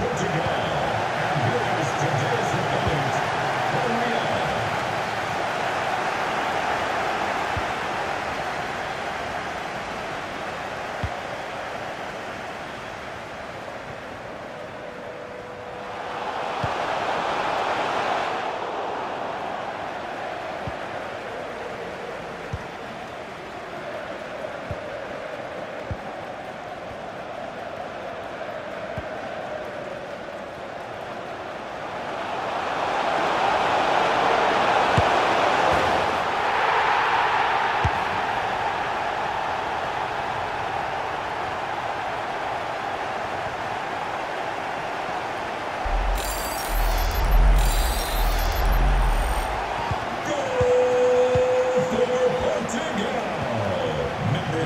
Portugal. And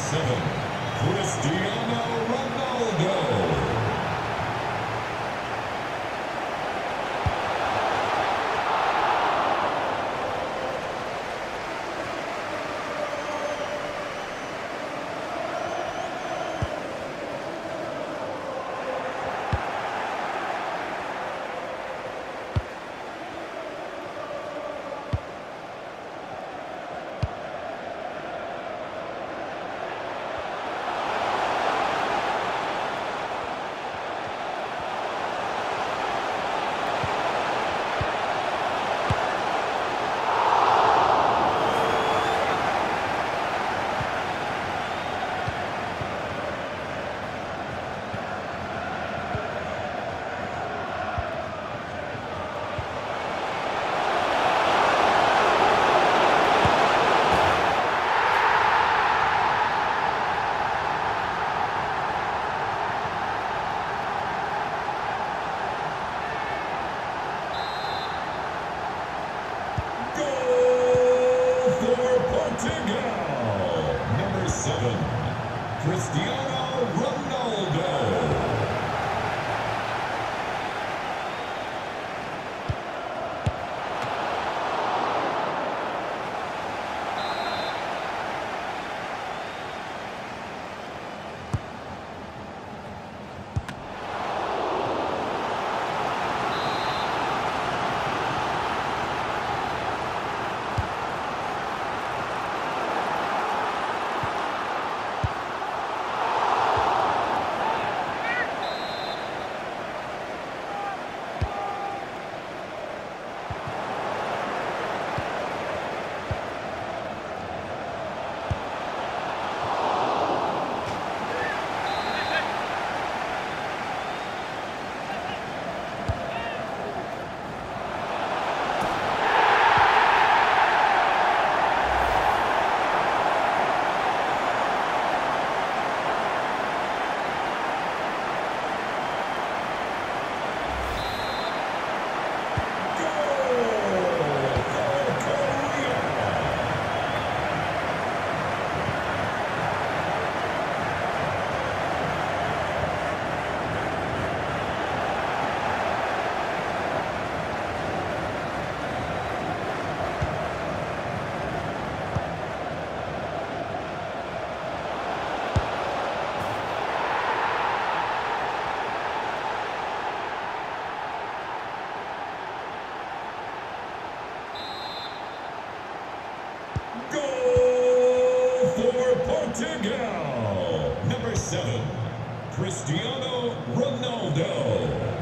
seven, Cristiano Ronaldo. Goal for Portugal. Number seven, Cristiano Ronaldo. Number seven, Cristiano Ronaldo.